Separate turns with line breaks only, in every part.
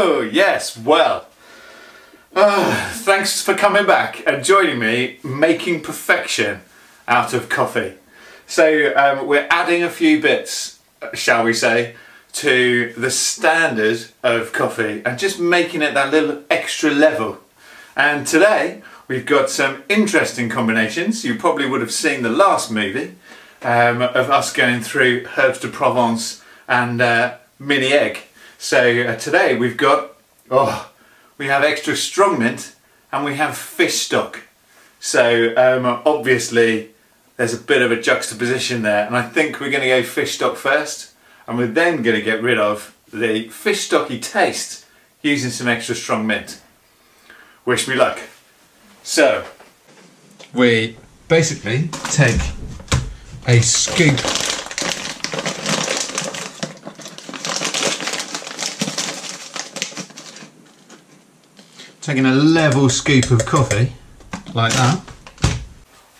Oh, yes, well. Uh, thanks for coming back and joining me making perfection out of coffee. So um, we're adding a few bits, shall we say, to the standard of coffee and just making it that little extra level. And today we've got some interesting combinations. You probably would have seen the last movie um, of us going through herbs de Provence and uh, mini egg. So uh, today we've got, oh, we have extra strong mint and we have fish stock. So um, obviously there's a bit of a juxtaposition there and I think we're going to go fish stock first and we're then going to get rid of the fish stocky taste using some extra strong mint. Wish me luck. So we basically take a scoop taking a level scoop of coffee like that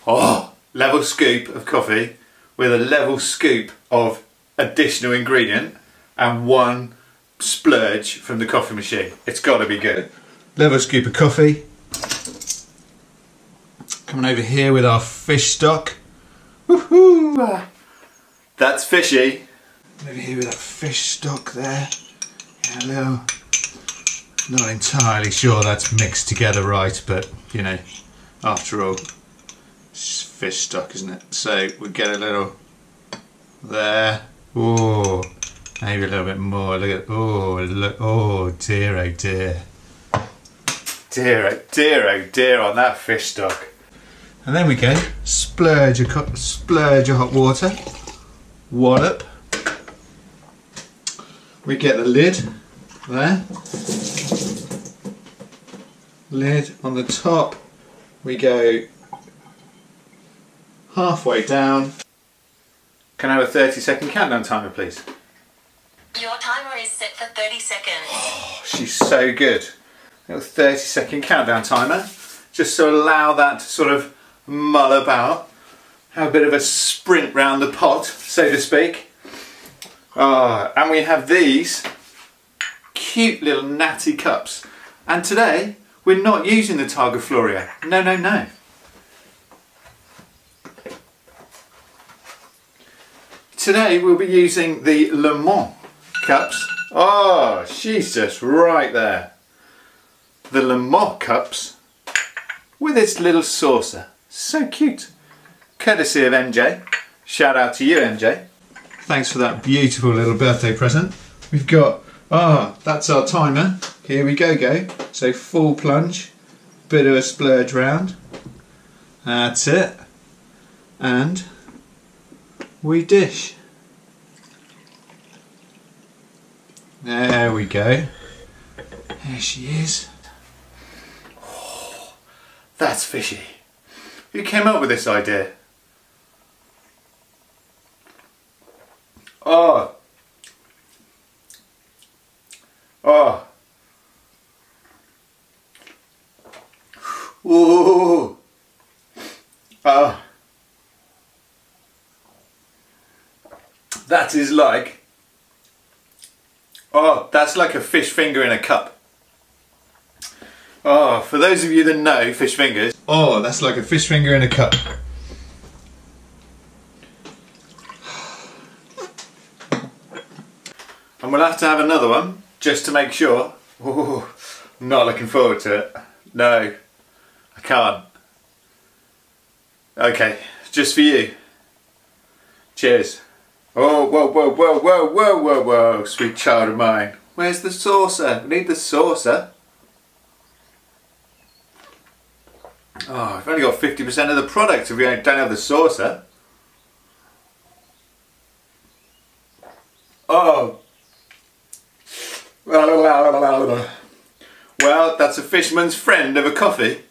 oh level scoop of coffee with a level scoop of additional ingredient and one splurge from the coffee machine it's got to be good level scoop of coffee coming over here with our fish stock Woohoo! That's fishy. Over here with that fish stock there. Yeah, a little. Not entirely sure that's mixed together right, but you know, after all, it's fish stock, isn't it? So we get a little there. Oh, maybe a little bit more. Look at oh, look oh dear, oh dear, dear, oh dear, oh dear on that fish stock. And then we go, splurge a, splurge of hot water, wallop. We get the lid there. Lid on the top. We go halfway down. Can I have a 30 second countdown timer please?
Your timer is set for 30 seconds.
Oh, she's so good. A 30 second countdown timer. Just to allow that to sort of mull about, have a bit of a sprint round the pot, so to speak. Ah, and we have these cute little natty cups. And today, we're not using the Targa Florio. No, no, no. Today we'll be using the Le Mans cups. Oh, she's just right there. The Le Mans cups with its little saucer. So cute. Courtesy of MJ. Shout out to you, MJ. Thanks for that beautiful little birthday present. We've got, ah, oh, that's our timer. Here we go, go. So full plunge, bit of a splurge round. That's it. And we dish. There we go. There she is. Oh, that's fishy. Who came up with this idea? Oh. Oh. Ooh. Oh. That is like, oh, that's like a fish finger in a cup. Oh, for those of you that know fish fingers, oh, that's like a fish finger in a cup. And we'll have to have another one, just to make sure. Ooh, I'm not looking forward to it. No, I can't. Okay, just for you. Cheers. Oh, whoa, whoa, whoa, whoa, whoa, whoa, whoa, sweet child of mine. Where's the saucer? We need the saucer. Oh, I've only got 50% of the product if we don't have the saucer. Oh. Well, that's a fisherman's friend of a coffee.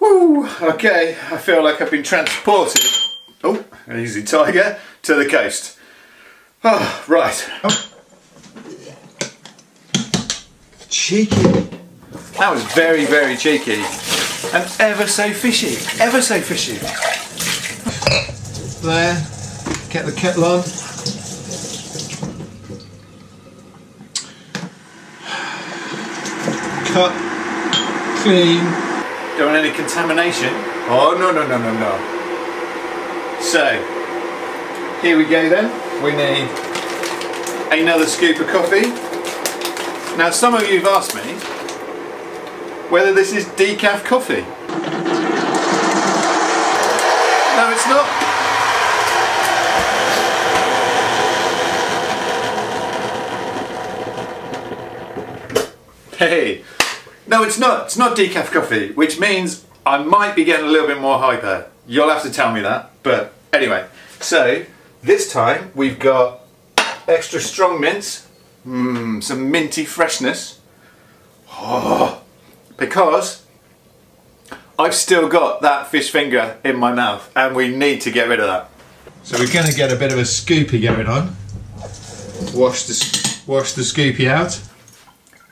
Woo, okay, I feel like I've been transported, oh, easy tiger, to the coast. Oh, right. Oh. Cheeky. That was very, very cheeky. And ever so fishy. Ever so fishy. There. Get the kettle on. cut, clean. Don't want any contamination. Oh no no no no no. So here we go then. We need another scoop of coffee. Now some of you have asked me whether this is decaf coffee. No it's not. Hey, no it's not. It's not decaf coffee, which means I might be getting a little bit more hyper. You'll have to tell me that. But anyway, so this time we've got extra strong mints, mmm, some minty freshness. Oh, because I've still got that fish finger in my mouth and we need to get rid of that. So we're going to get a bit of a scoopy going on. Wash the, wash the scoopy out.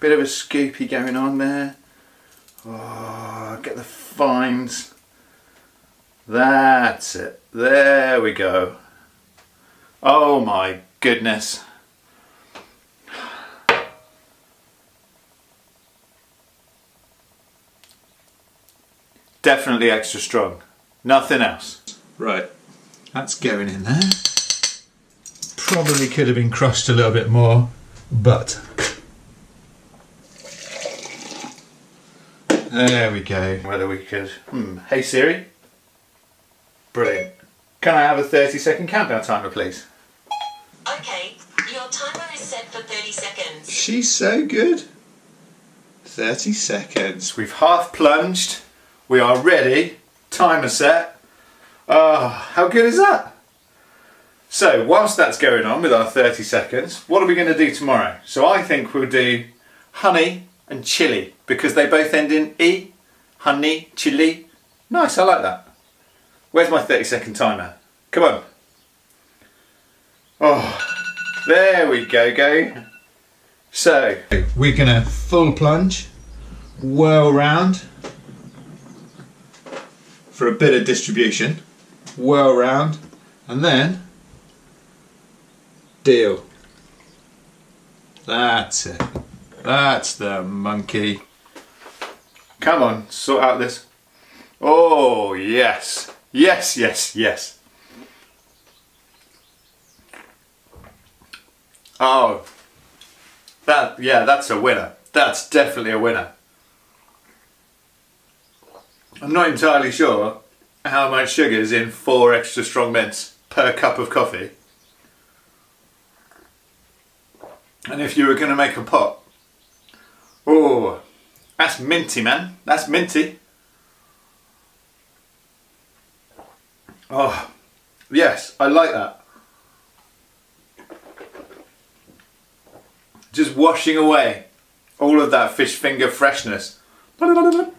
Bit of a scoopy going on there. Oh, get the fines. That's it. There we go. Oh my goodness. Definitely extra strong. Nothing else. Right. That's going in there. Probably could have been crushed a little bit more, but there we go. Whether we could. Hmm. Hey Siri. Brilliant. Can I have a 30 second countdown timer, please?
Okay, your timer is set for 30 seconds.
She's so good. 30 seconds. We've half plunged. We are ready. Timer set. Oh, how good is that? So, whilst that's going on with our 30 seconds, what are we going to do tomorrow? So I think we'll do honey and chili because they both end in E. Honey, chili. Nice, I like that. Where's my 30 second timer? Come on. Oh, there we go, go. So, we're gonna full plunge, whirl round for a bit of distribution, whirl round, and then deal. That's it. That's the monkey. Come on, sort out this. Oh, yes. Yes, yes, yes. Oh, that, yeah, that's a winner. That's definitely a winner. I'm not entirely sure how much sugar is in four extra strong mints per cup of coffee. And if you were going to make a pot, oh, that's minty, man. That's minty. Oh, yes, I like that. Just washing away all of that fish finger freshness.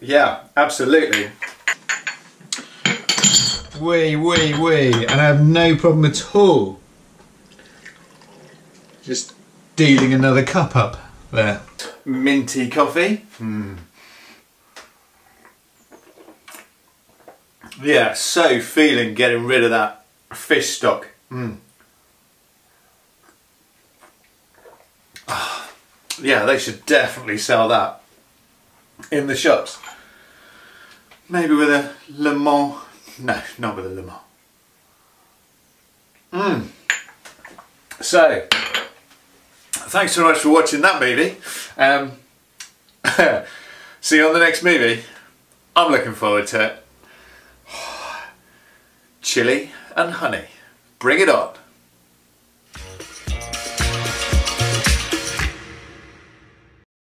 Yeah, absolutely. Wee, wee, wee. And I have no problem at all. Just dealing another cup up there. Minty coffee. Mm. Yeah, so feeling getting rid of that fish stock. Mm. Oh, yeah, they should definitely sell that in the shops. Maybe with a Le Mans. No, not with a Le Mans. Mm. So, thanks so much for watching that movie. Um, see you on the next movie. I'm looking forward to it. Chili and honey. Bring it on.